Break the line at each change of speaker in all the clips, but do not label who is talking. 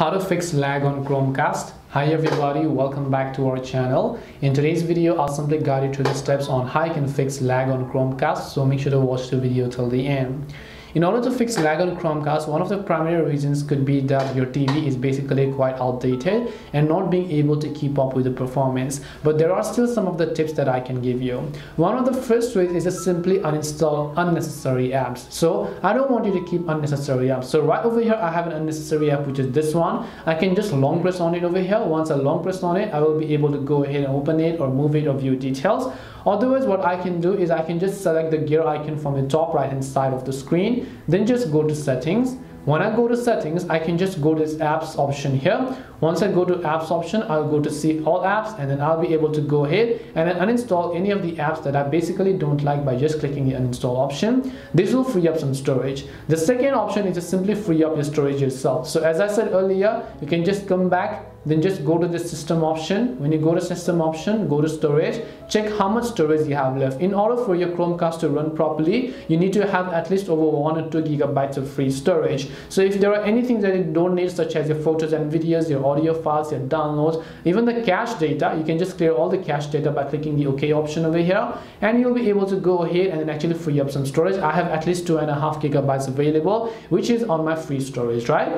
how to fix lag on Chromecast. Hi everybody, welcome back to our channel. In today's video, I'll simply guide you through the steps on how you can fix lag on Chromecast, so make sure to watch the video till the end. In order to fix lag on Chromecast, one of the primary reasons could be that your TV is basically quite outdated and not being able to keep up with the performance. But there are still some of the tips that I can give you. One of the first ways is to simply uninstall unnecessary apps. So I don't want you to keep unnecessary apps. So right over here, I have an unnecessary app, which is this one. I can just long press on it over here. Once I long press on it, I will be able to go ahead and open it or move it or view details. Otherwise, what I can do is I can just select the gear icon from the top right hand side of the screen, then just go to settings. When I go to settings, I can just go to this apps option here. Once I go to apps option, I'll go to see all apps and then I'll be able to go ahead and uninstall any of the apps that I basically don't like by just clicking the uninstall option. This will free up some storage. The second option is to simply free up your storage yourself. So as I said earlier, you can just come back then just go to the system option. When you go to system option go to storage check how much storage you have left. In order for your chromecast to run properly you need to have at least over one or two gigabytes of free storage. So if there are anything that you don't need such as your photos and videos your audio files your downloads even the cache data you can just clear all the cache data by clicking the ok option over here and you'll be able to go ahead and then actually free up some storage. I have at least two and a half gigabytes available which is on my free storage right?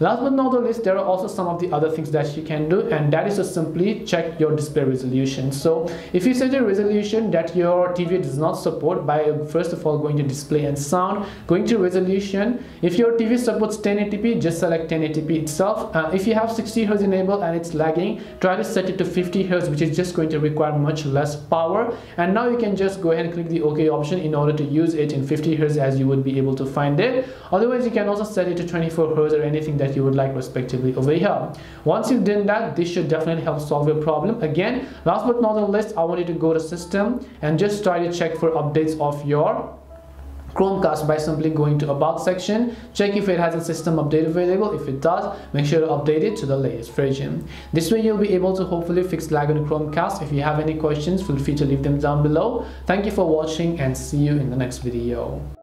Last but not the least there are also some of the other things that you can do and that is to simply check your display resolution. So if you set a resolution that your TV does not support by first of all going to display and sound going to resolution if your TV supports 1080p just select 1080p itself. Uh, if you have 60 Hz enabled and it's lagging try to set it to 50 Hz which is just going to require much less power. And now you can just go ahead and click the OK option in order to use it in 50 Hz as you would be able to find it. Otherwise you can also set it to 24 Hz or anything that you would like respectively over here. Once you you've done that this should definitely help solve your problem. Again last but not the least i want you to go to system and just try to check for updates of your Chromecast by simply going to about section check if it has a system update available. If it does make sure to update it to the latest version. This way you'll be able to hopefully fix lag on Chromecast. If you have any questions feel free to leave them down below. Thank you for watching and see you in the next video